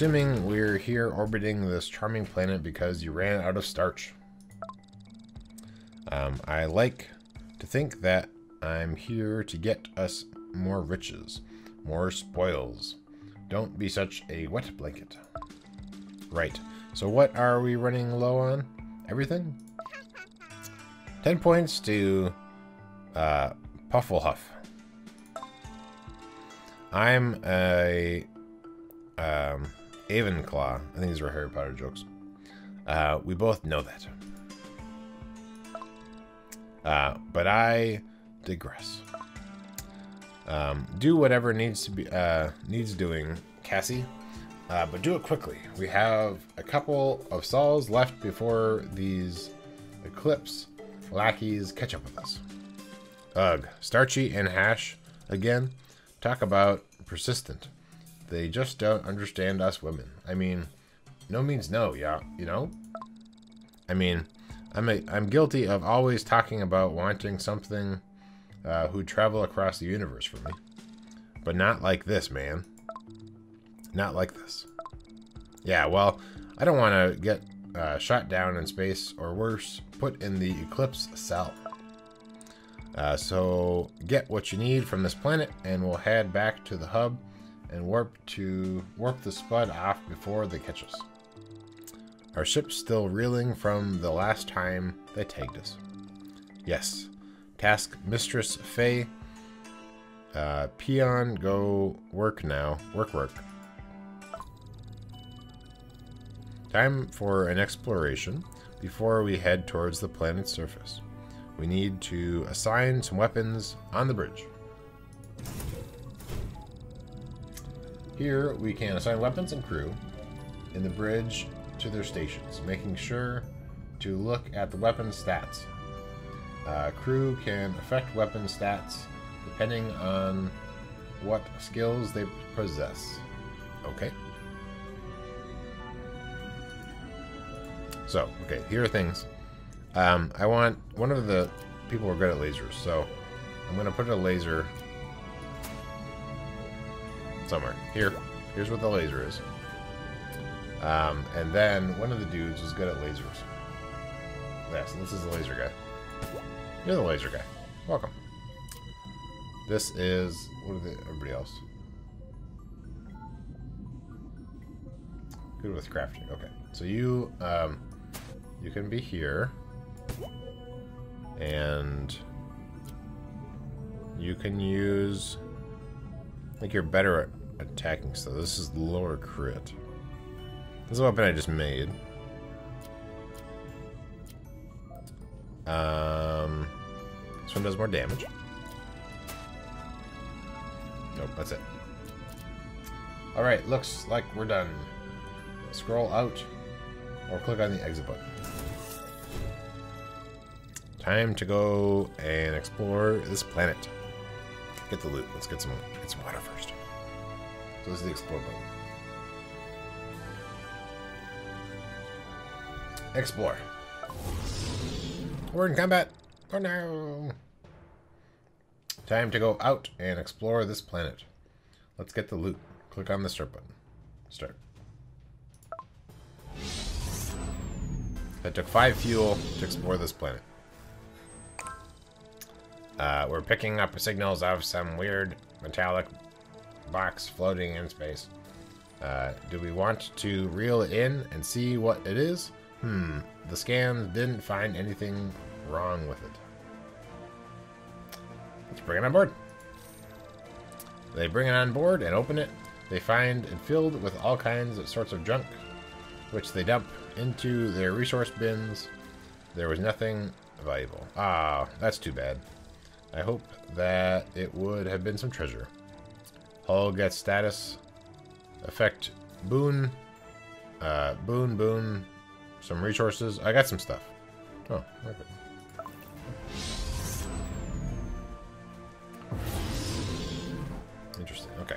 assuming we're here orbiting this charming planet because you ran out of starch. Um, I like to think that I'm here to get us more riches, more spoils. Don't be such a wet blanket. Right. So what are we running low on? Everything? 10 points to uh, Pufflehuff. I'm a um, Avenclaw. I think these were Harry Potter jokes. Uh, we both know that. Uh, but I digress. Um, do whatever needs to be uh, needs doing, Cassie. Uh, but do it quickly. We have a couple of sols left before these Eclipse lackeys catch up with us. Ugh. Starchy and Hash, again, talk about persistent. They just don't understand us women. I mean, no means no, yeah, you know? I mean, I'm, a, I'm guilty of always talking about wanting something uh, who travel across the universe for me. But not like this, man. Not like this. Yeah, well, I don't want to get uh, shot down in space, or worse, put in the Eclipse cell. Uh, so get what you need from this planet, and we'll head back to the hub and warp to warp the Spud off before they catch us. Our ship's still reeling from the last time they tagged us. Yes. Task Mistress Faye. Uh, Peon, go work now. Work, work. Time for an exploration before we head towards the planet's surface. We need to assign some weapons on the bridge. Here, we can assign weapons and crew in the bridge to their stations, making sure to look at the weapon stats. Uh, crew can affect weapon stats depending on what skills they possess. Okay. So, okay, here are things. Um, I want one of the people who are good at lasers, so I'm going to put a laser somewhere. Here. Here's what the laser is. Um, and then one of the dudes is good at lasers. Yeah, so this is the laser guy. You're the laser guy. Welcome. This is... What are the... Everybody else? Good with crafting. Okay. So you, um... You can be here. And... You can use... I think you're better at attacking stuff. This is lower crit. This is weapon I just made. Um, this one does more damage. Nope, that's it. Alright, looks like we're done. Scroll out or click on the exit button. Time to go and explore this planet. Get the loot. Let's get some get some water first. So is the explore button. Explore. We're in combat. Oh no. Time to go out and explore this planet. Let's get the loot. Click on the start button. Start. That took five fuel to explore this planet. Uh, we're picking up signals of some weird metallic box floating in space. Uh, do we want to reel it in and see what it is? Hmm, the scans didn't find anything wrong with it. Let's bring it on board. They bring it on board and open it. They find it filled with all kinds of sorts of junk, which they dump into their resource bins. There was nothing valuable. Ah, that's too bad. I hope that it would have been some treasure. Hull get status. Effect boon. Uh, boon, boon. Some resources. I got some stuff. Oh, okay. Interesting. Okay.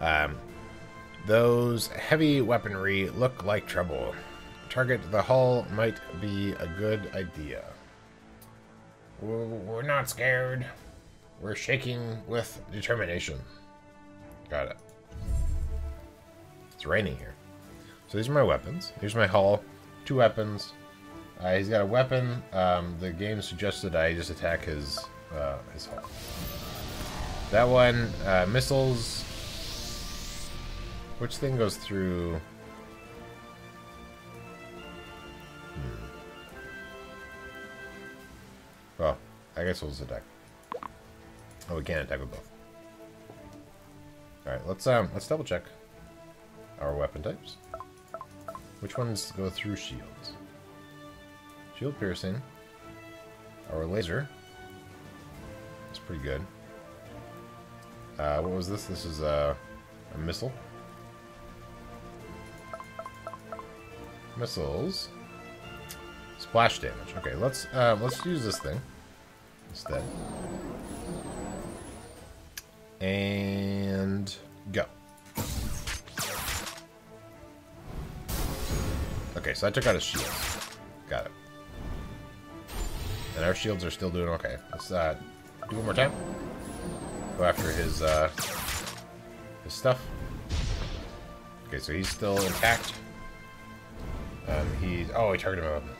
Um, those heavy weaponry look like trouble. Target the hull might be a good idea. We're not scared. We're shaking with determination. Got it. It's raining here. So these are my weapons. Here's my hull. Two weapons. Uh, he's got a weapon. Um, the game suggested I just attack his uh, his hull. That one, uh, missiles. Which thing goes through? Hmm. Well, I guess we'll just attack. Oh, we can't attack with both. All right, let's um, let's double check our weapon types. Which ones go through shields? Shield piercing. Our laser. It's pretty good. Uh, what was this? This is uh, a missile. Missiles. Splash damage. Okay, let's uh, let's use this thing instead. And go. Okay, so I took out his shield. Got it. And our shields are still doing okay. Let's uh, do one more time. Go after his uh, his stuff. Okay, so he's still intact. Um, he oh, he targeted weapon.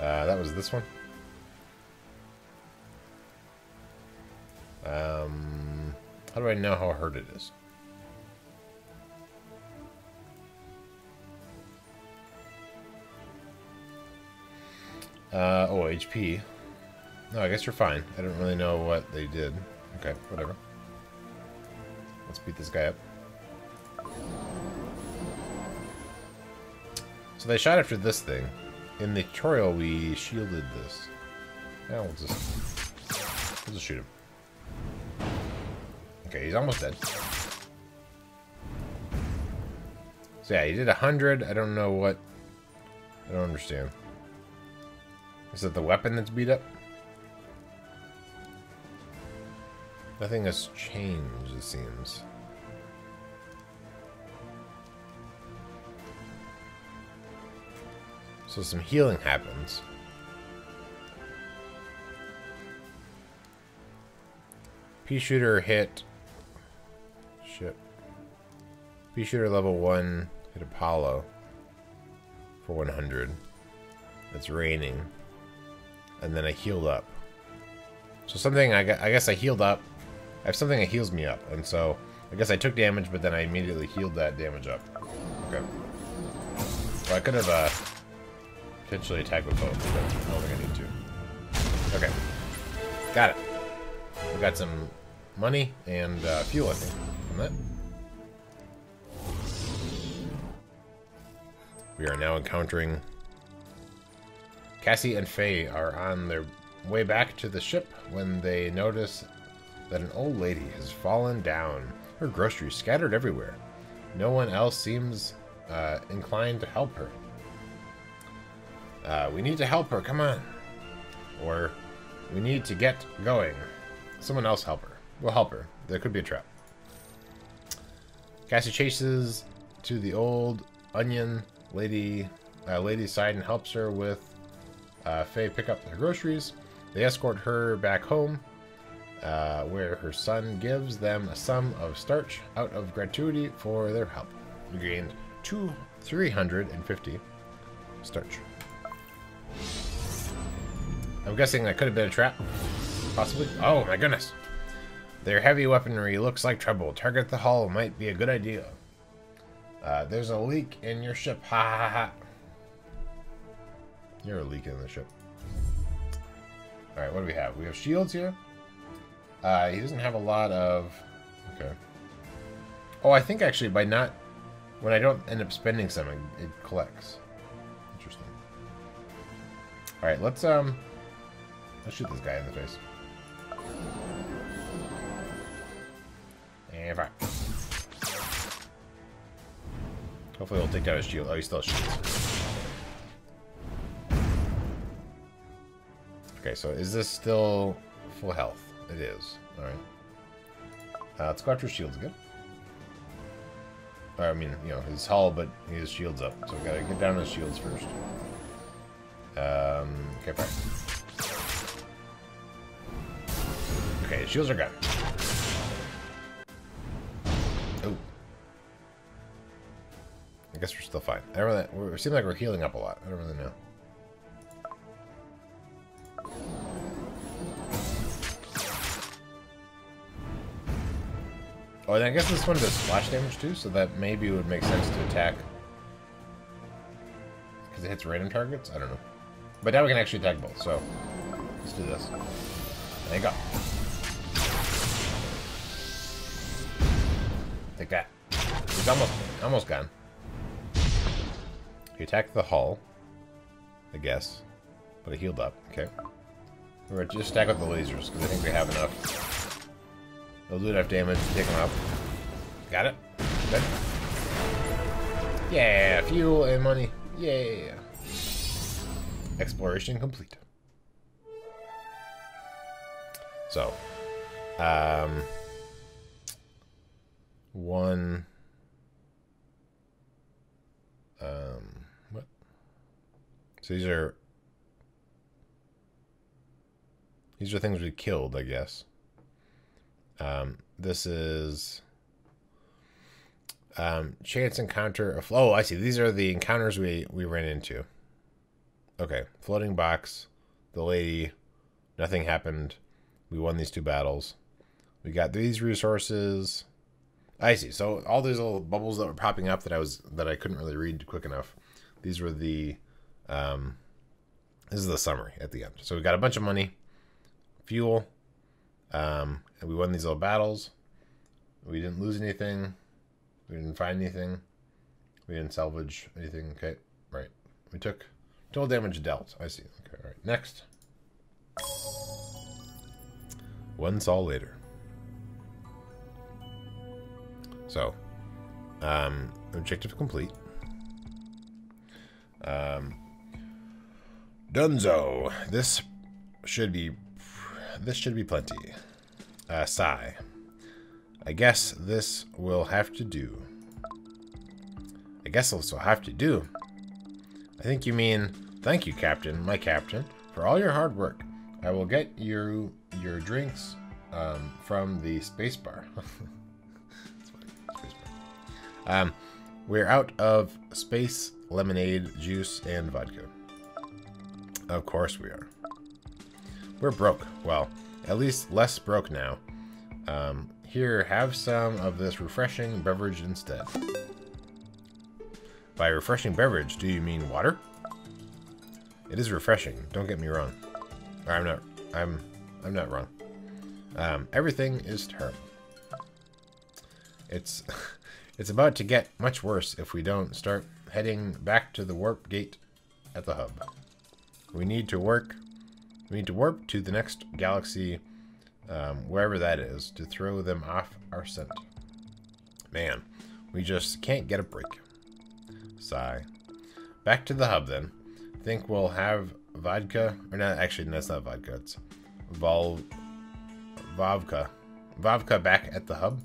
Uh, that was this one. Um, how do I know how hurt it is? Uh, oh, HP. No, I guess you're fine. I don't really know what they did. Okay, whatever. Let's beat this guy up. So they shot after this thing. In the tutorial, we shielded this. Yeah, we'll just... We'll just shoot him. Okay, he's almost dead. So yeah, he did 100. I don't know what... I don't understand. Is it the weapon that's beat up? Nothing has changed, it seems. So some healing happens. Pea shooter hit. Pea shooter level 1 hit Apollo for 100. It's raining. And then I healed up. So something, I, I guess I healed up. I have something that heals me up. And so I guess I took damage, but then I immediately healed that damage up. Okay. So I could have uh, potentially attacked with both, but I don't think I need to. Okay. Got it. We got some money and uh, fuel, I think, from that. We are now encountering... Cassie and Faye are on their way back to the ship when they notice that an old lady has fallen down. Her groceries scattered everywhere. No one else seems uh, inclined to help her. Uh, we need to help her, come on. Or, we need to get going. Someone else help her. We'll help her. There could be a trap. Cassie chases to the old onion lady uh, lady's side and helps her with uh, Faye pick up her groceries. They escort her back home, uh, where her son gives them a sum of starch out of gratuity for their help. We gained two, 350 starch. I'm guessing that could have been a trap. Possibly. Oh my goodness. Their heavy weaponry looks like trouble. Target the hull might be a good idea. Uh, there's a leak in your ship. Ha ha ha. You're a leak in the ship. Alright, what do we have? We have shields here. Uh, he doesn't have a lot of... Okay. Oh, I think actually by not... When I don't end up spending something, it collects. Interesting. Alright, let's, um... Let's shoot this guy in the face. And fire. Hopefully he'll take out his shield. Oh, he still. Okay, so is this still full health? It is. Alright. Uh, let's go shields again. I mean, you know, his hull, but his shields up. So we gotta get down to his shields first. Um, okay, fine. Okay, shields are gone. Guess we're still fine. I don't really, we seem like we're healing up a lot. I don't really know. Oh, and I guess this one does splash damage too, so that maybe would make sense to attack. Because it hits random targets? I don't know. But now we can actually attack both, so let's do this. There you go. Take that. He's almost almost gone. He attacked the hull, I guess, but he healed up. Okay. We're just stack with the lasers because I think we have enough. They'll do enough damage to take them out. Got it. Good. Yeah, fuel and money. Yeah. Exploration complete. So, um, one, um? So these are, these are things we killed, I guess. Um, this is um, chance encounter. Of, oh, I see. These are the encounters we we ran into. Okay, floating box, the lady, nothing happened. We won these two battles. We got these resources. I see. So all these little bubbles that were popping up that I was that I couldn't really read quick enough. These were the um this is the summary at the end. So we got a bunch of money, fuel, um, and we won these little battles. We didn't lose anything. We didn't find anything. We didn't salvage anything. Okay, right. We took total damage dealt. I see. Okay, all right. Next. One Sol later. So, um, objective complete. Um, Dunzo. This should be this should be plenty. Uh, sigh. I guess this will have to do. I guess this will have to do. I think you mean, thank you, Captain, my Captain, for all your hard work. I will get you your drinks um, from the space bar. Um, we're out of space lemonade, juice, and vodka. Of course we are. We're broke. Well, at least less broke now. Um, here, have some of this refreshing beverage instead. By refreshing beverage, do you mean water? It is refreshing, don't get me wrong. I'm not, I'm, I'm not wrong. Um, everything is terrible. It's, it's about to get much worse if we don't start heading back to the warp gate at the hub. We need to work we need to warp to the next galaxy, um, wherever that is, to throw them off our scent. Man, we just can't get a break. Sigh. Back to the hub, then. Think we'll have vodka, or not, actually, that's not vodka, it's Vol... Vovka. Vovka back at the hub.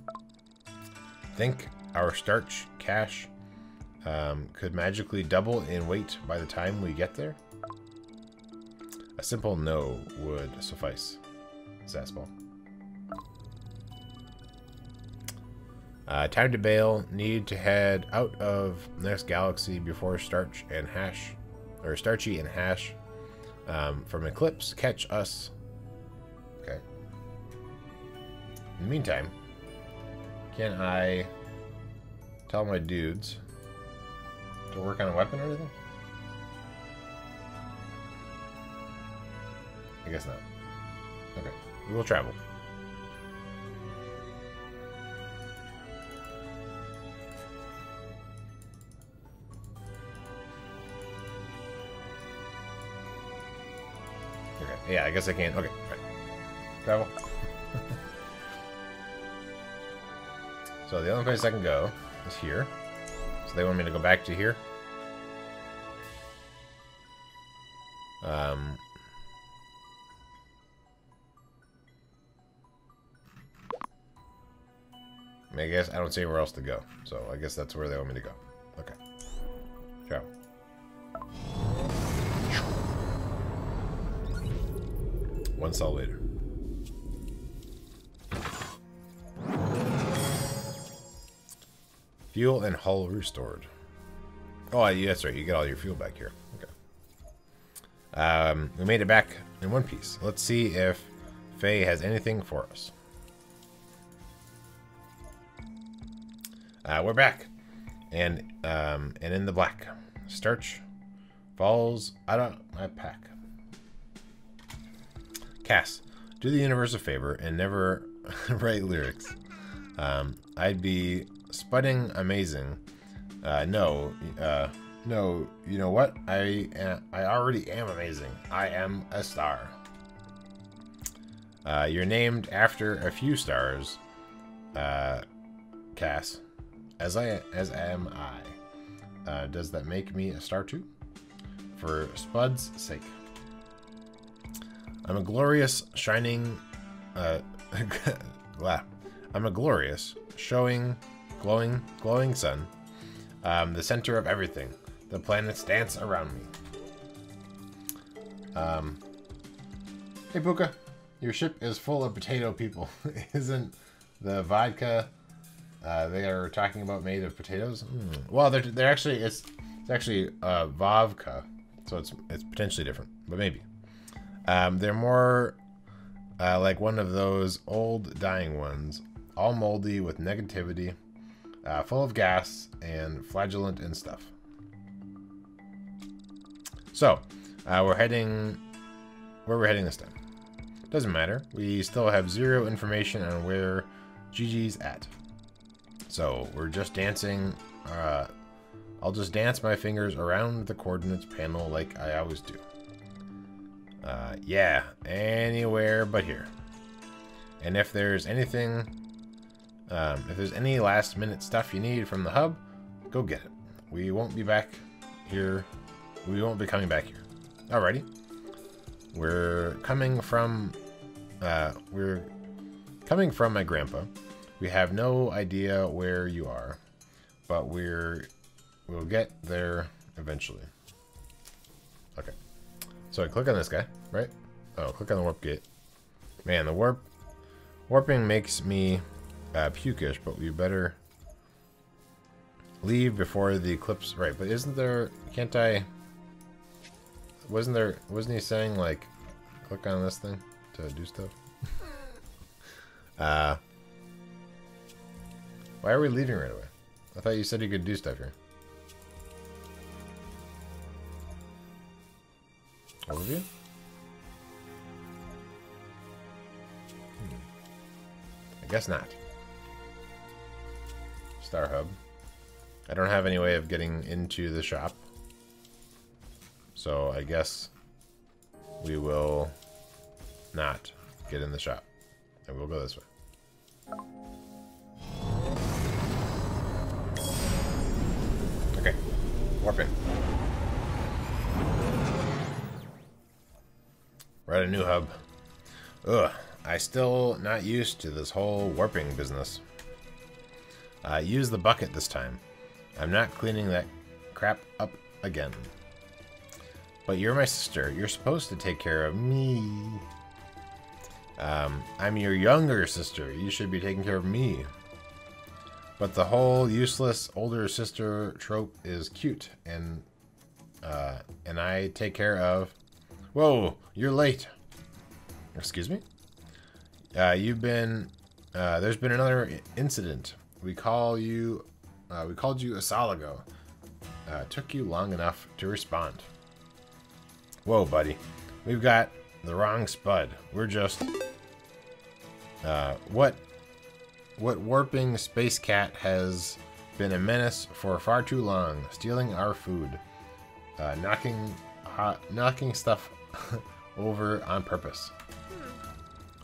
Think our starch cache um, could magically double in weight by the time we get there? Simple no would suffice. Sassball. Uh, time to bail. Need to head out of next galaxy before Starch and Hash, or Starchy and Hash um, from Eclipse catch us. Okay. In the meantime, can I tell my dudes to work on a weapon or anything? I guess not. Okay. We will travel. Okay. Yeah, I guess I can. Okay. Right. Travel. so the only place I can go is here. So they want me to go back to here. Um, I guess I don't see anywhere else to go. So I guess that's where they want me to go. Okay. Ciao. One Sol later. Fuel and hull restored. Oh, yeah, that's right. You get all your fuel back here. Okay. Um, we made it back in one piece. Let's see if Faye has anything for us. Uh, we're back, and um, and in the black, starch falls out of my pack. Cass, do the universe a favor and never write lyrics. Um, I'd be spudding amazing. Uh, no, uh, no. You know what? I uh, I already am amazing. I am a star. Uh, you're named after a few stars, uh, Cass, as I as am I. Uh, does that make me a star too? For Spud's sake. I'm a glorious, shining, uh, I'm a glorious, showing, glowing, glowing sun. Um, the center of everything. The planets dance around me. Um, hey, Puka. Your ship is full of potato people. Isn't the vodka uh, they are talking about made of potatoes? Mm. Well, they're, they're actually, it's, it's actually uh, vodka. So it's, it's potentially different, but maybe. Um, they're more uh, like one of those old dying ones, all moldy with negativity, uh, full of gas and flagellant and stuff. So, uh, we're heading where we're heading this time. Doesn't matter. We still have zero information on where Gigi's at. So we're just dancing. Uh, I'll just dance my fingers around the coordinates panel like I always do. Uh, yeah, anywhere but here. And if there's anything, um, if there's any last minute stuff you need from the hub, go get it. We won't be back here. We won't be coming back here. Alrighty. We're coming from, uh, we're coming from my grandpa. We have no idea where you are, but we're, we'll get there eventually. Okay. So I click on this guy, right? Oh, click on the warp gate. Man, the warp warping makes me uh, pukish, but we better leave before the eclipse. Right, but isn't there? Can't I? Wasn't there? Wasn't he saying like, click on this thing to do stuff? uh, why are we leaving right away? I thought you said you could do stuff here. Overview? Hmm. I guess not. Star Hub. I don't have any way of getting into the shop. So I guess we will not get in the shop. And we'll go this way. Warp in. We're at a new hub. Ugh, I still not used to this whole warping business. Uh, use the bucket this time. I'm not cleaning that crap up again. But you're my sister. You're supposed to take care of me. Um, I'm your younger sister. You should be taking care of me. But the whole useless older sister trope is cute, and uh, and I take care of Whoa, you're late. Excuse me? Uh, you've been... Uh, there's been another incident. We call you... Uh, we called you Asalago. Uh, took you long enough to respond. Whoa, buddy. We've got the wrong Spud. We're just... Uh, what... What warping space cat has been a menace for far too long, stealing our food, uh, knocking, knocking stuff over on purpose.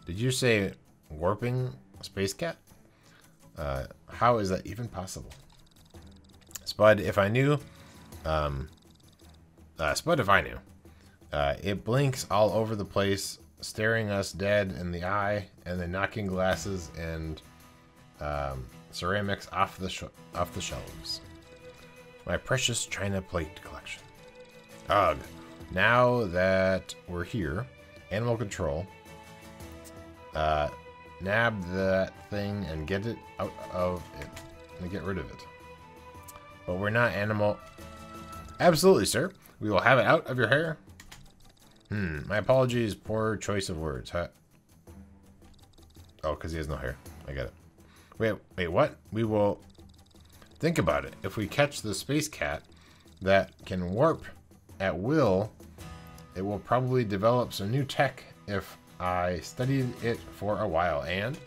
Did you say warping space cat? Uh, how is that even possible? Spud, if I knew, um, uh, Spud, if I knew, uh, it blinks all over the place, staring us dead in the eye, and then knocking glasses and um, ceramics off the off the shelves. My precious china plate collection. Ugh. Now that we're here, animal control, uh, nab that thing and get it out of it. And get rid of it. But we're not animal... Absolutely, sir. We will have it out of your hair. Hmm, my apologies. Poor choice of words. Huh? Oh, because he has no hair. I get it. Wait, wait, what? We will... Think about it. If we catch the space cat that can warp at will, it will probably develop some new tech if I studied it for a while, and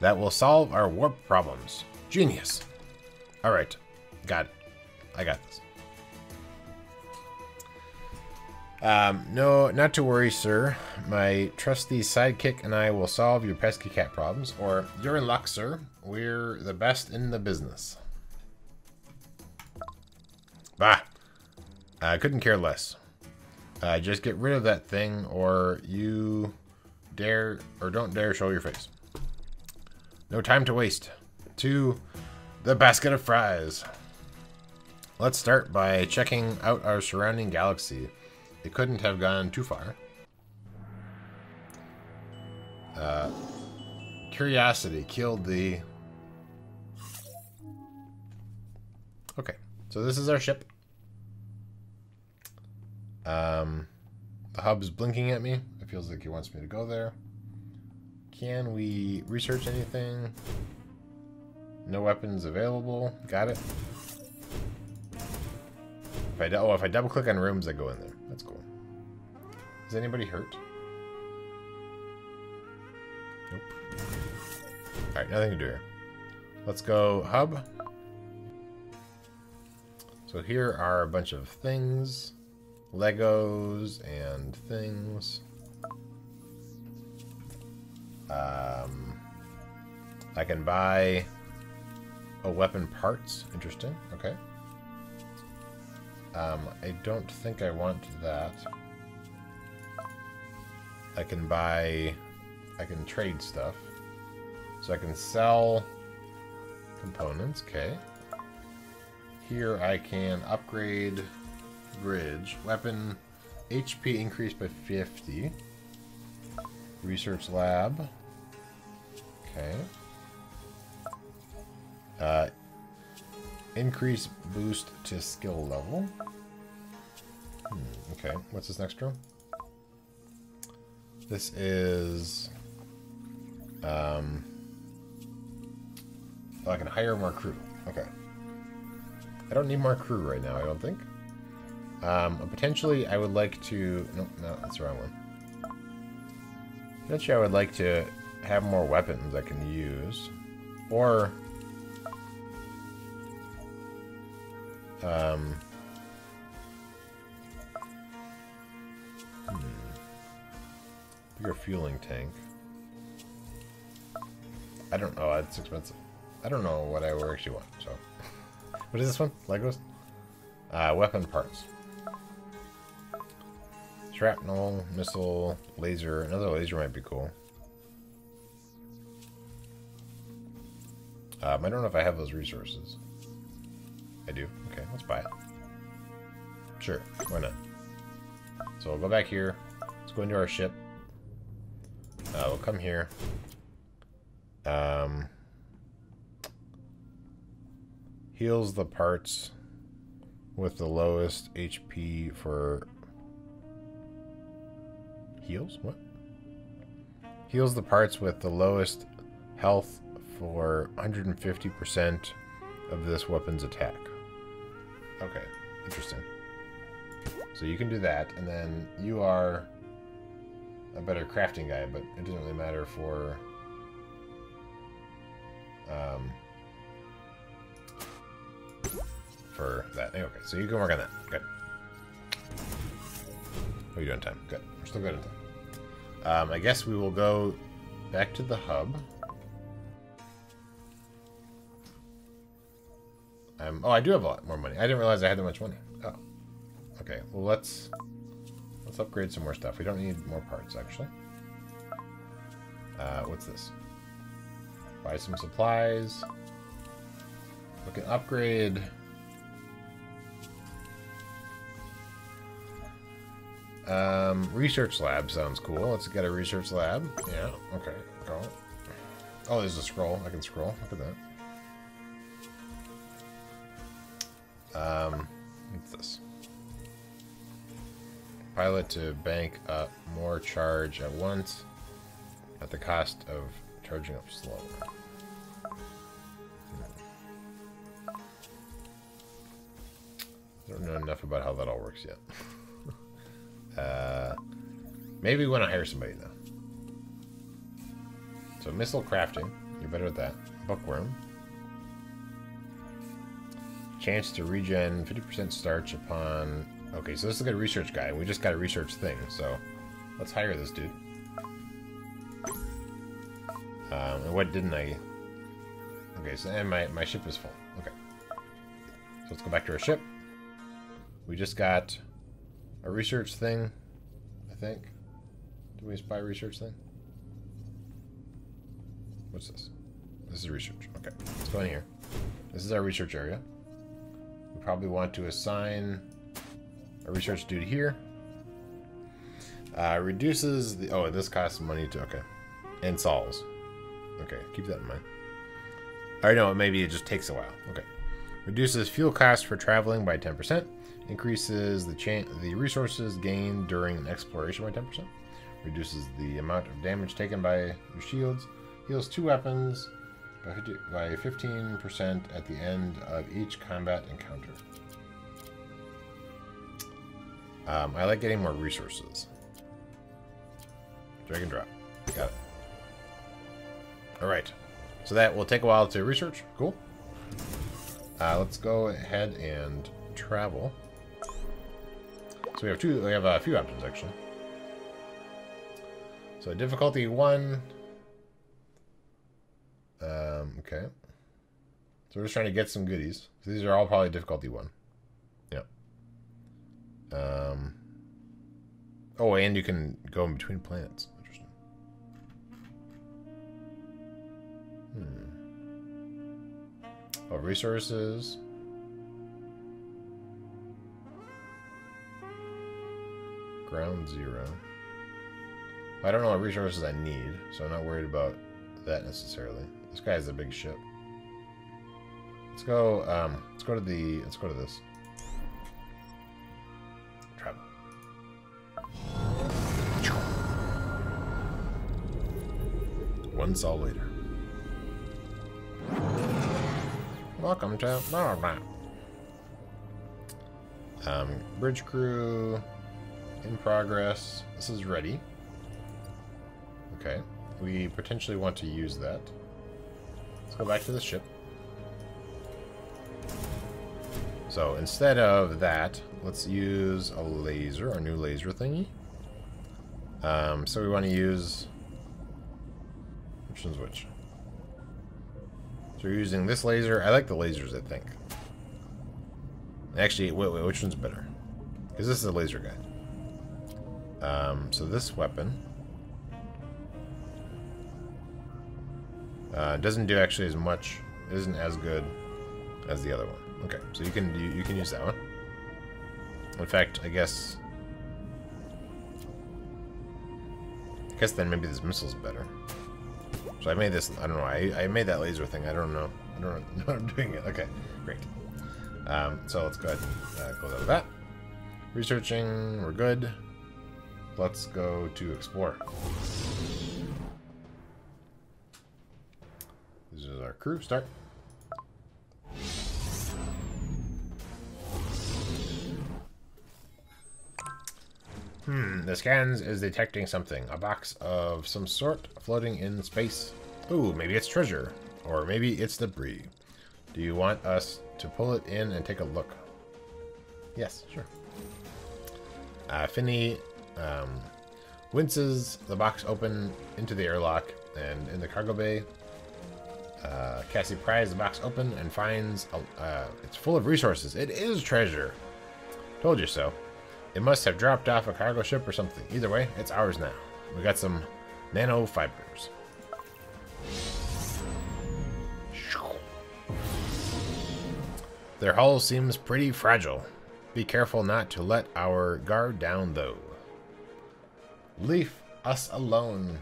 that will solve our warp problems. Genius. All right. Got it. I got this. Um, no, not to worry, sir. My trusty sidekick and I will solve your pesky cat problems. Or, you're in luck, sir. We're the best in the business. Bah! I couldn't care less. Uh, just get rid of that thing, or you dare, or don't dare show your face. No time to waste. To the basket of fries. Let's start by checking out our surrounding galaxy. It couldn't have gone too far. Uh, curiosity killed the... Okay, so this is our ship. Um, the hub's blinking at me. It feels like he wants me to go there. Can we research anything? No weapons available. Got it. If I oh, if I double click on rooms, I go in there. That's cool. Is anybody hurt? Nope. Alright, nothing to do here. Let's go hub. So here are a bunch of things. Legos and things. Um, I can buy a weapon parts. Interesting. Okay. Um, I don't think I want that. I can buy... I can trade stuff. So I can sell components, okay. Here I can upgrade bridge. Weapon HP increased by 50. Research lab. Okay. Uh, Increase boost to skill level. Hmm, okay, what's this next room? This is... Um... Oh, I can hire more crew. Okay. I don't need more crew right now, I don't think. Um, potentially, I would like to... No, no, that's the wrong one. Potentially, I would like to have more weapons I can use. Or Um, hmm. Bigger fueling tank. I don't know. It's expensive. I don't know what I actually want. So, what is this one? Legos. Uh, weapon parts. Shrapnel, missile, laser. Another laser might be cool. Um, I don't know if I have those resources. Sure, why not? So we'll go back here. Let's go into our ship. Uh, we'll come here. Um, heals the parts with the lowest HP for... Heals? What? Heals the parts with the lowest health for 150% of this weapon's attack. Okay, interesting. So you can do that, and then you are a better crafting guy, but it doesn't really matter for... Um, for that. Okay, so you can work on that. Good. How are you doing time? Good. We're still good in time. Um, I guess we will go back to the hub. Um, oh, I do have a lot more money. I didn't realize I had that much money. Oh. Okay, well let's let's upgrade some more stuff. We don't need more parts actually. Uh, what's this? Buy some supplies. We can upgrade. Um, research lab sounds cool. Let's get a research lab. Yeah, okay, go. Oh, there's a scroll. I can scroll. Look at that. Um, let's this? Pilot to bank up more charge at once at the cost of charging up slower. I don't know enough about how that all works yet. uh, maybe we want to hire somebody now. So missile crafting, you're better at that. Bookworm. Chance to regen 50% starch upon... Okay, so this is a good research guy. We just got a research thing, so let's hire this dude. Um, and what didn't I... Okay, so and my, my ship is full. Okay. So let's go back to our ship. We just got a research thing, I think. Did we spy research thing? What's this? This is research. Okay, let's go in here. This is our research area. Probably want to assign a research dude here. Uh, reduces the... Oh, this costs money to... Okay. And solves. Okay, keep that in mind. Or no, maybe it just takes a while. Okay. Reduces fuel cost for traveling by 10%. Increases the chain, the resources gained during an exploration by 10%. Reduces the amount of damage taken by your shields. Heals two weapons by 15% at the end of each combat encounter. Um, I like getting more resources. Drag and drop. Got it. Alright. So that will take a while to research. Cool. Uh, let's go ahead and travel. So we have two, we have a few options actually. So difficulty one, okay. So we're just trying to get some goodies. So these are all probably difficulty one. Yeah. Um. Oh, and you can go in between planets. Interesting. Hmm. Oh, resources. Ground zero. I don't know what resources I need, so I'm not worried about that necessarily. This guy has a big ship. Let's go, um, let's go to the, let's go to this. Travel. One Sol later. Welcome to Um, bridge crew in progress. This is ready. Okay. We potentially want to use that. Let's go back to the ship. So instead of that, let's use a laser, our new laser thingy. Um, so we want to use... Which one's which? So we're using this laser. I like the lasers, I think. Actually, wait, wait, which one's better? Because this is a laser guy. Um, so this weapon... Uh, doesn't do actually as much, isn't as good as the other one. Okay, so you can you, you can use that one. In fact, I guess I guess then maybe this missile's better. So I made this, I don't know, I, I made that laser thing, I don't know. I don't know I'm doing it. Okay, great. Um, so let's go ahead and uh, close out of that. Researching, we're good. Let's go to explore. Is our crew. Start. Hmm, the scans is detecting something. A box of some sort floating in space. Ooh, maybe it's treasure. Or maybe it's debris. Do you want us to pull it in and take a look? Yes, sure. Uh, Finny um, winces the box open into the airlock and in the cargo bay uh, Cassie pries the box open and finds a, uh, it's full of resources. It is treasure. Told you so. It must have dropped off a cargo ship or something. Either way, it's ours now. We got some nanofibers. Their hull seems pretty fragile. Be careful not to let our guard down, though. Leave us alone.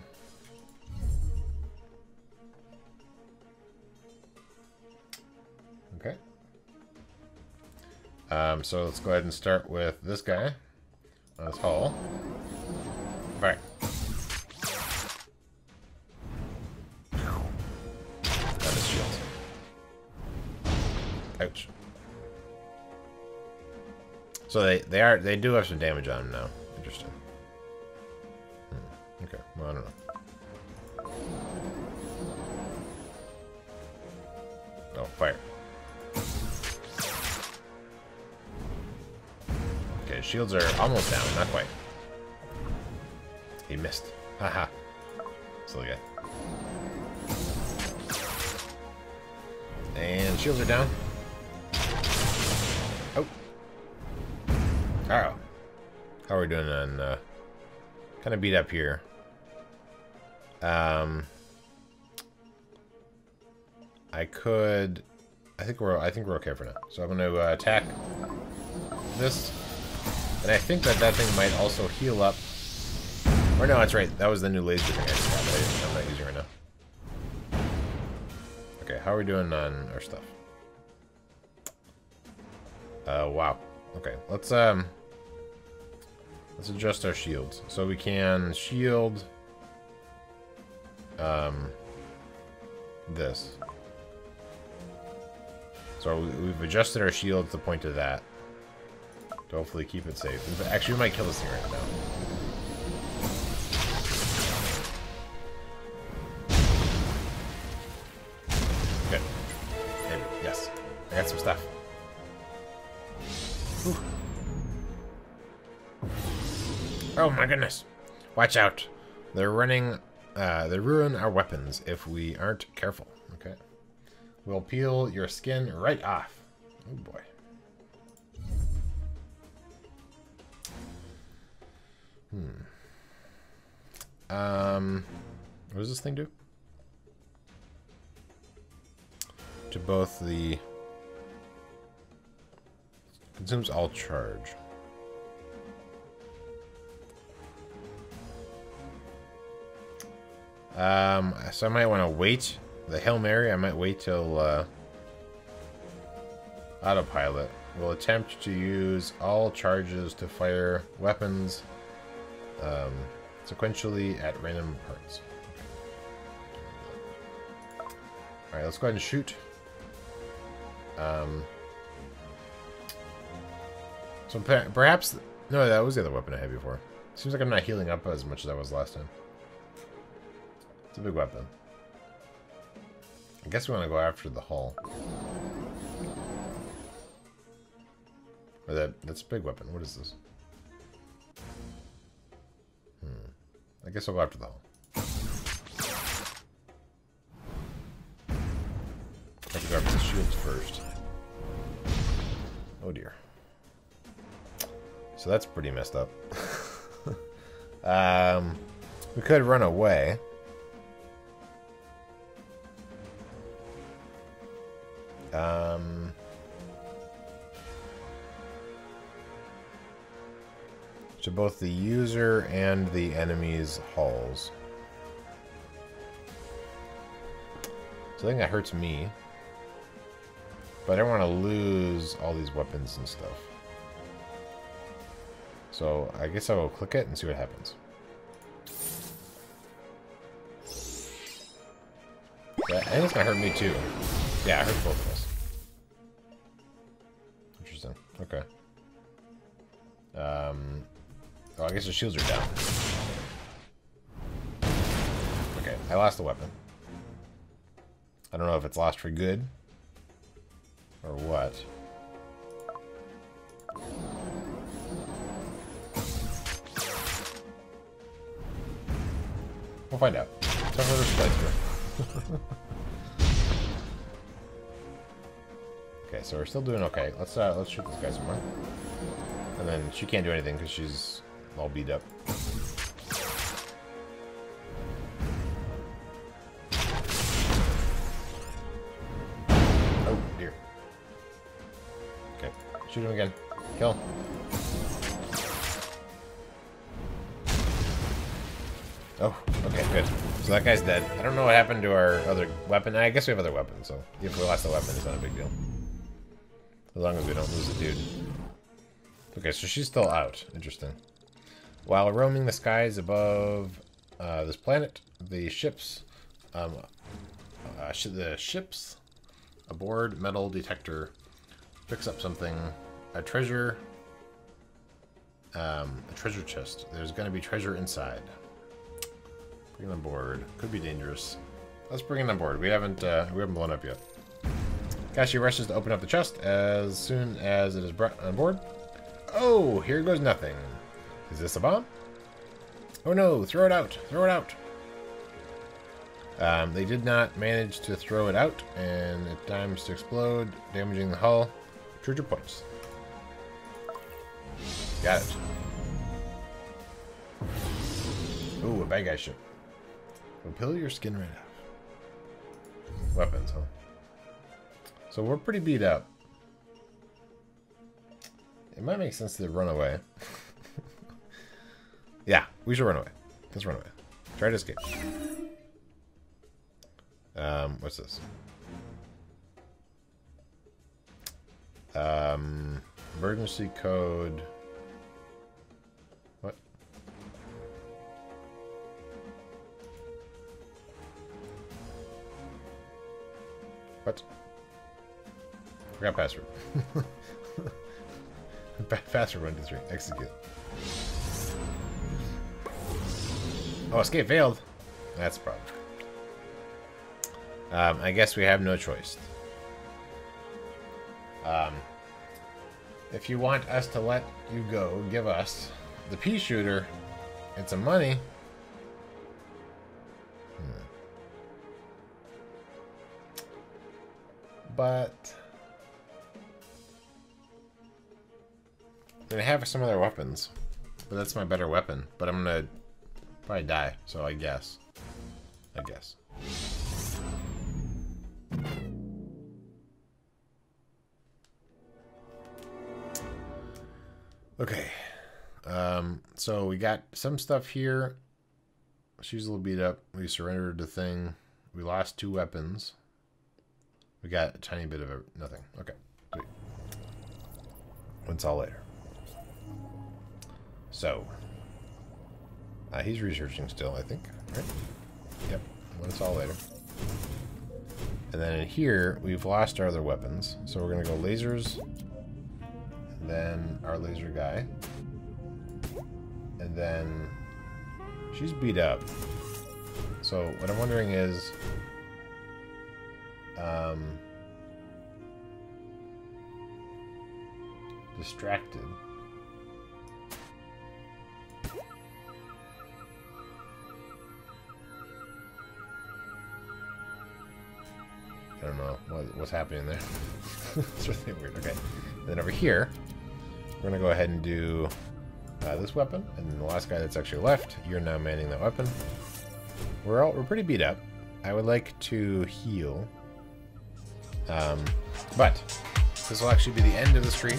Um, so let's go ahead and start with this guy his hull. Alright. That is shield. Ouch. So they they are they do have some damage on him now. Interesting. Hmm. Okay. Well, I don't know. Oh, fire. Okay, shields are almost down, not quite. He missed. Haha. Silly guy. And shields are down. Oh. Oh. How are we doing on, uh, kind of beat up here. Um, I could, I think we're, I think we're okay for now. So I'm going to uh, attack this, and I think that that thing might also heal up. Or no, that's right. That was the new laser thing I just got I'm not using right now. Okay, how are we doing on our stuff? Uh, wow. Okay, let's, um... Let's adjust our shields. So we can shield... Um... This. So we've adjusted our shield to point to that. To hopefully keep it safe. Actually, we might kill this thing right now. Good. Maybe. Yes. I got some stuff. Whew. Oh my goodness. Watch out. They're running... Uh, they ruin our weapons if we aren't careful. Okay. We'll peel your skin right off. Oh boy. Hmm. Um, what does this thing do? To both the... Consumes all charge. Um, so I might want to wait. The Hail Mary, I might wait till uh, autopilot. Will attempt to use all charges to fire weapons um, sequentially at random parts. Alright, let's go ahead and shoot. Um, so per perhaps... No, that was the other weapon I had before. Seems like I'm not healing up as much as I was last time. It's a big weapon. I guess we want to go after the hull. Or that that's a big weapon. What is this? Guess I'll go after the hull. I have to go the shields first. Oh dear. So that's pretty messed up. um, we could run away. Um, to both the user and the enemy's hulls. So I think that hurts me. But I don't want to lose all these weapons and stuff. So I guess I will click it and see what happens. I think it's gonna hurt me too. Yeah, it hurts both of us. Interesting. Okay. Um. Oh, I guess the shields are down. Okay, I lost the weapon. I don't know if it's lost for good or what. We'll find out. Time for this playthrough. okay, so we're still doing okay. Let's uh, let's shoot this guy some more. And then she can't do anything because she's all beat up. Oh dear. Okay, shoot him again. Kill. Oh, okay, good. So that guy's dead. I don't know what happened to our other weapon. I guess we have other weapons, so if we lost the weapon, it's not a big deal. As long as we don't lose the dude. Okay, so she's still out. Interesting. While roaming the skies above uh, this planet, the ships, um, uh, sh the ships aboard metal detector picks up something, a treasure, um, a treasure chest. There's going to be treasure inside. Bring it on board. Could be dangerous. Let's bring it on board. We haven't uh, we haven't blown up yet. Kashi rushes to open up the chest as soon as it is brought on board. Oh, here goes nothing. Is this a bomb? Oh no, throw it out, throw it out. Um, they did not manage to throw it out, and it times to explode, damaging the hull. Treasure points. Got it. Ooh, a bad guy ship. Will peel your skin right off. Weapons, huh? So we're pretty beat up. It might make sense to run away. yeah, we should run away. Let's run away. Try to escape. Um, what's this? Um, emergency code. What? What? Forgot password. Password one, two, three. Execute. Oh, escape failed. That's a problem. Um, I guess we have no choice. Um, if you want us to let you go, give us the pea shooter and some money. Hmm. But I have some other weapons, but that's my better weapon. But I'm gonna probably die, so I guess. I guess. Okay. Um, so we got some stuff here. She's a little beat up. We surrendered the thing. We lost two weapons. We got a tiny bit of a, nothing. Okay. Sweet. It's all later. So. Uh, he's researching still, I think. Right? Yep. When It's all later. And then in here, we've lost our other weapons. So we're going to go lasers. Then our laser guy. And then she's beat up. So what I'm wondering is um, distracted. What, what's happening there. it's really weird. Okay. Then over here, we're going to go ahead and do uh, this weapon. And then the last guy that's actually left, you're now manning that weapon. We're, all, we're pretty beat up. I would like to heal. Um, but this will actually be the end of the stream.